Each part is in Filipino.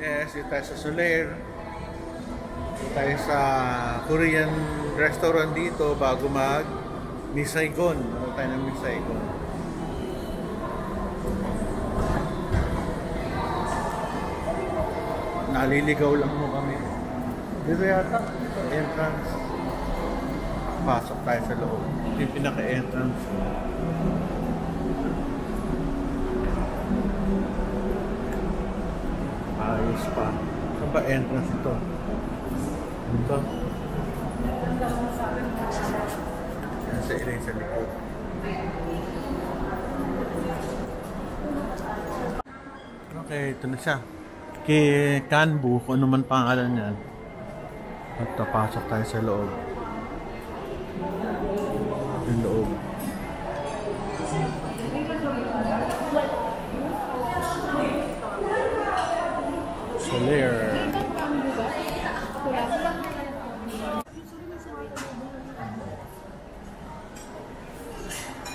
Yes, dito tayo sa Soler. Dito tayo sa Korean restaurant dito bago mag Misaigon. Ano tayo ng Misaigon? Naliligaw lang mo kami. Dito yata. Entrance. Pasok tayo sa loob. Yung pinaka-entrance. Ayos pa. Saan ba entrance ito? Ito. Yan sa ilay sa likod. Okay, ito na siya. Kay Kanbu, kung ano man pangalan niyan. At papasok tayo sa loob. Yung loob. Soler.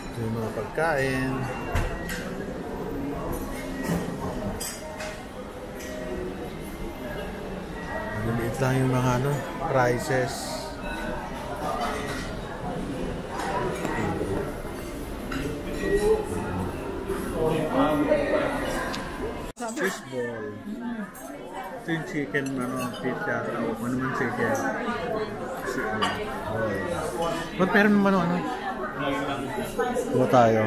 Ito yung mga pagkain. Maliliit lang yung mga ano, prices. Fish ball. O, ano naman chicken. Chicken. Oh. Ba't meron naman ano? Ano tayo?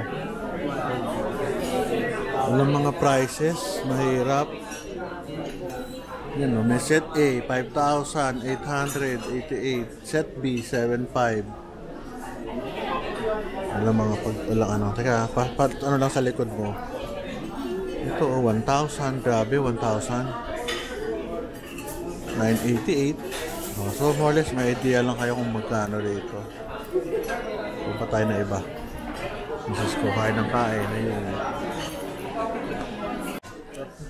Walang mga prices. Mahirap. Yan o, may set A, 5,888. Set B, 7,500. Walang mga pag, walang ano. Teka, pa, pa, ano lang sa likod mo. Ito oh, 1,000. Grabe, 1,000. 988. Oh, so more or less, may idea lang kayo kung magkano rito. Kung pa tayo na iba. Mrs. ko, kain ng kain. Ayun.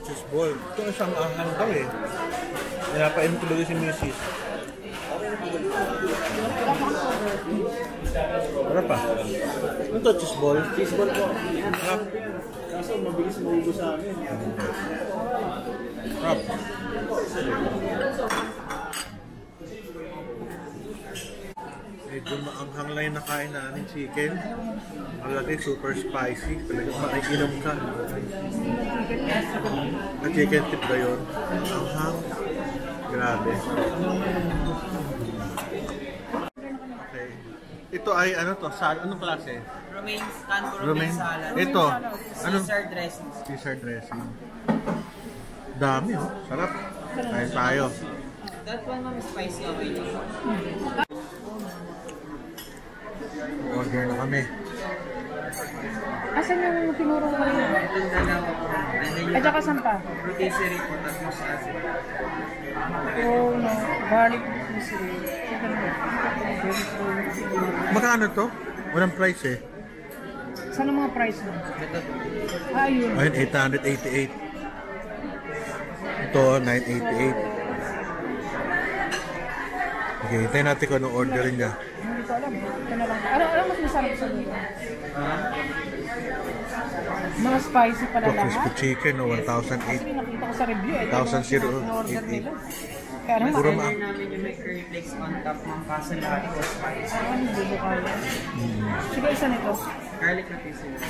Cheese ball. Ito isang ahang daw eh. Pinapain ko si Mrs. Ano pa? Ano to, cheese ball? Cheese ball po. Rap. Kaso mabilis maubos sa amin. Rap. Medyo maanghang lang yung nakain namin chicken. Ang laki super spicy. Talagang makikinom ka. Na chicken tip ba yun? Anghang. Grabe. Okay. Ito ay ano to? Sal anong klase? Romaine stand Romaine? Romaine salad. Ito. Anong? Caesar dressing. Caesar dressing. Dami oh. Sarap. Kain tayo. That one ma'am spicy okay Order na kami. Asan yung tinuro ko kanina? Itong dalawa po. At saka saan pa? rotisserie po, tapos asin. Oh, no. Garlic muesli. Magkano to? Walang price eh. Saan ang mga price mo? Ito. Ah, yun. Ayun, 888. Ito, 988. Okay, hintayin natin kung anong orderin niya. Hindi ko alam. Ito na lang. Ano, ano mas masarap sa dito? Mga spicy pala Ito, crispy lahat. chicken, no, Kasi 1,00008. nakita ko sa review. Ito 1,088. yung order nila. Kaya naman, Puro ma- namin yung may curry flakes on top ng kaso lahat ito spicy. ah, hindi ko kaya. Sige, isa nito. Garlic rotisserie.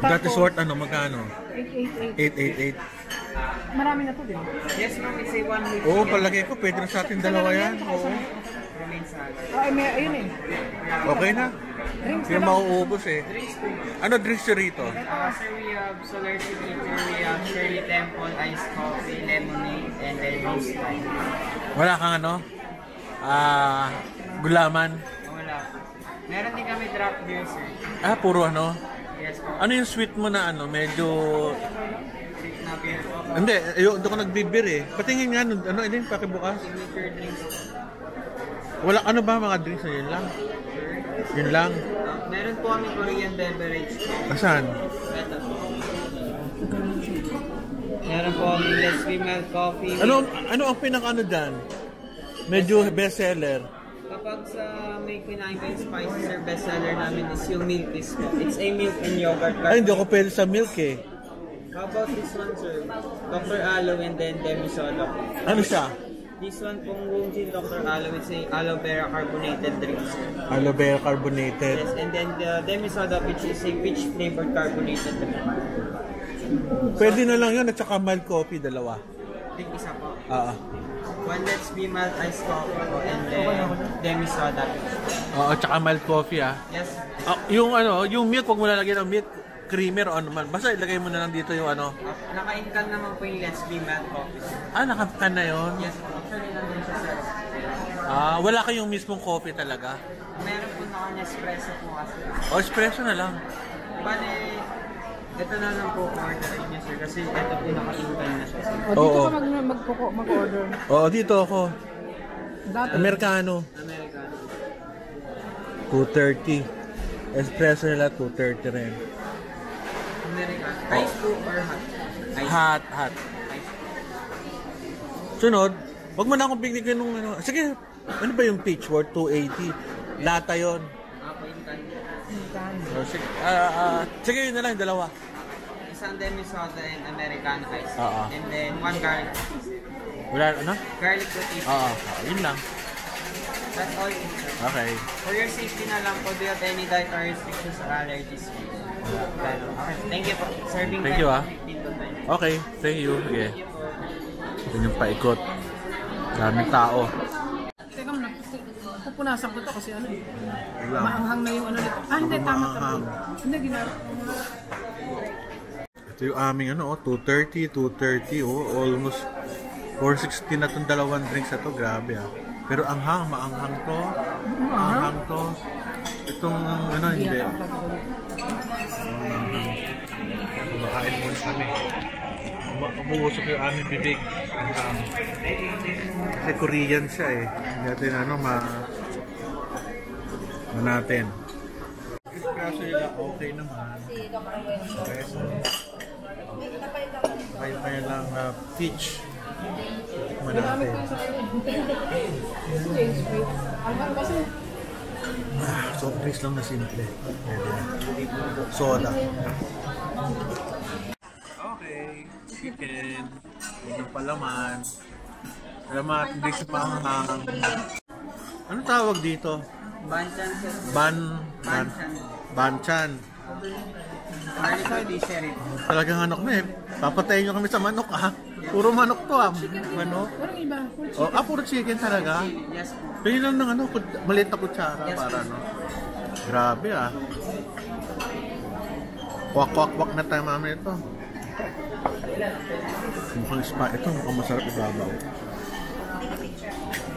That is worth ano, magkano? 888. 888. Marami na to din. Yes ma'am, it's a one week. Oo, palagay ko, pwede na sa atin dalawa yan. Oo. Ah, may, ayun eh. Okay na. Drinks Hindi na mauubos eh. Ano drinks nyo rito? Uh, sir, we have Solar Signature, we have Shirley Temple, iced coffee, lemonade, and then rose wine. Wala kang ano? Ah, gulaman. Wala po. Meron din kami drop beer, sir. Ah, puro ano? Yes po. Ano yung sweet mo na ano? Medyo... Sweet na beer. Hindi, ayun, doon ko nagbibir eh. Patingin nga, nun, ano, ano yung pakibukas? Wala, ano ba mga drinks na yun lang? Yun lang. Meron po kami Korean beverage. Asan? Meron po kami less female coffee. Ano, ano ang pinaka-ano dyan? Medyo bestseller. Kapag sa may kinain ko yung spices or bestseller namin is yung milk po. It's a milk and yogurt. Ay, hindi ako pwede sa milk eh. How about this one, sir? Dr. Aloe and then Demisoda. Ano siya? This one pong Wong Jin Dr. Aloe is a aloe vera carbonated drink, sir. Aloe vera carbonated. Yes, and then the Demisoda which is a peach flavored carbonated drink. Pwede na lang yun at saka mild coffee, dalawa. Drink isa po. Oo. One let's be mild iced coffee po and then Demisoda. Oo, tsaka mild coffee ah. Yes. Ah, yung ano, yung milk, huwag mo lalagyan ng milk, creamer o ano man. Basta ilagay mo na lang dito yung ano. Naka-inkan naman po yung let's be mild coffee. Ah, nakakan na yun. Yes, actually nandun siya, sir. Ah, wala kayong mismong coffee talaga. Meron po naka-Nespresso po kasi. O, espresso na lang. Bale, ito na lang po orderin niya, sir. Kasi ito po naka-inkan na siya, sir. O, dito Oo. ka mag, mag, mag-order. Oo, dito ako. Dati. Americano. Americano. 230. Espresso nila, 230 rin. Americano. Ice po or hot? Ice. Hot, hot. Ice. Sunod, wag mo na akong bigyan nung ano. Sige, ano ba yung peach worth 280? Lata yon. Ako inkan. Oh, sige, ah, ah, sige yun na lang, dalawa. Isang demi-soda and Americano ice. Oo. And then one garlic. Wala, ano? Garlic rotation. Oo, ah, yun lang. That's all. in, sir. Okay. For your safety na lang po, do you have any dietary restrictions or allergies? Okay. Thank you po. Serving Thank you, ah. 15 to 20. Okay, thank you. You po. Yun yung paikot. Daming tao. Teka muna, pupunasan ko to kasi ano eh. Wala. Maanghang na yung ano nito. Ah, hindi, tama tama. Hindi, ginawa. Ito yung aming ano, oh, 230, 230, oh, almost 460 na itong dalawang drinks na to, grabe ah. Pero anghang, maanghang to. Maanghang to. Itong ano, hindi. Kumakain muna kami. Umuusok yung aming bibig. Anghang. Kasi Korean siya eh. Hindi natin ano, ma... Ma natin. Kaso nila okay naman. Okay, so, kayo kaya lang uh, peach. Natin. James Wade. Ang kasi, Ah, soft drinks lang na simple. Pwede na. Soda. Okay. Chicken. Hindi palaman. Salamat. Hindi siya maanghang. Ano tawag dito? Banchan. Ban... Banchan. Banchan. Talagang ano kami. Papatayin nyo kami sa manok ah. Puro manok to ah. Manok. walang iba. Oh, ah, puro chicken talaga. Yes po. Pwede lang ng ano, maliit na kutsara Yes, para ano. Grabe ah. Kwak kwak kwak na tayo mami ito. Mukhang spa. Ito mukhang masarap ibabaw.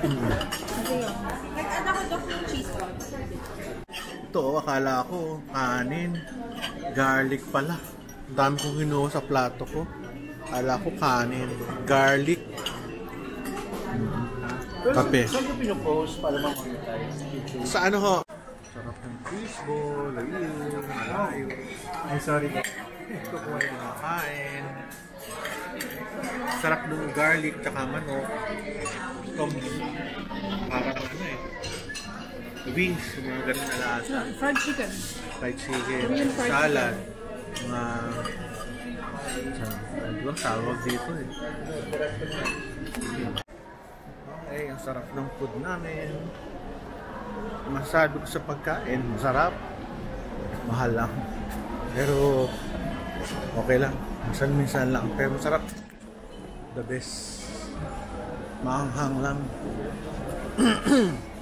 Mm. Ito, oh, akala ko kanin. Garlic pala. Ang dami kong kinuha sa plato ko. Akala ko kanin. Garlic. Kape. Saan ko pinupost para ma-monetize? Sa ano ho? Sarap ng fishball, ayun, malayo. Ay, sorry. Ito po ay kumakain. Sarap ng garlic tsaka manok. Ito, parang ano eh. Wings, mga ganun na lasa. Fried chicken. Fried chicken, Korean fried salad. Mga... Ano bang tawag dito eh? Okay, ang sarap ng food namin. Masasabi ko sa pagkain, masarap. Mahal lang. Pero, okay lang. Minsan-minsan lang. Pero masarap. The best. Maanghang lang.